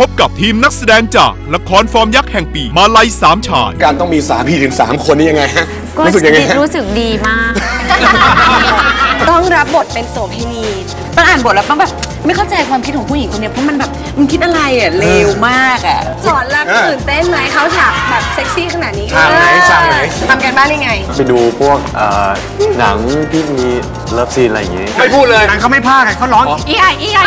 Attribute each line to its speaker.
Speaker 1: พบกับทีมนักแสดงจากละครฟอร์มยักษ์แห่งปีมาลัยสามชาย
Speaker 2: การต้องมีสามีถึง 3 คนนี่ยังไงฮะ
Speaker 3: ก็
Speaker 2: รู้สึกยังไงฮะ
Speaker 3: รู้สึกดีมาก
Speaker 4: ต้องรับบทเป็นโสเภณี
Speaker 5: ป้าอ่านบทแล้วป้งแบบ ไม่เข้าใจความคิดของผู้หญิงคนเนี้ยเพราะมันแบบมันคิดอะไรอะเลวมากอะ
Speaker 4: สอนรักตื่นเต้นไหมเขาฉากแบบเซ็กซี่ขนาดนี้
Speaker 2: ฉากไหนฉากไหน
Speaker 4: ทำกันบ้านยังไง
Speaker 6: ไปดูพวกเอ่อหนังที่มี love scene อะไรอย่างงี้
Speaker 2: ไม่พูดเลย หนัง
Speaker 7: เขาไม่พลาดเขาร้อง
Speaker 3: อีไออีไอ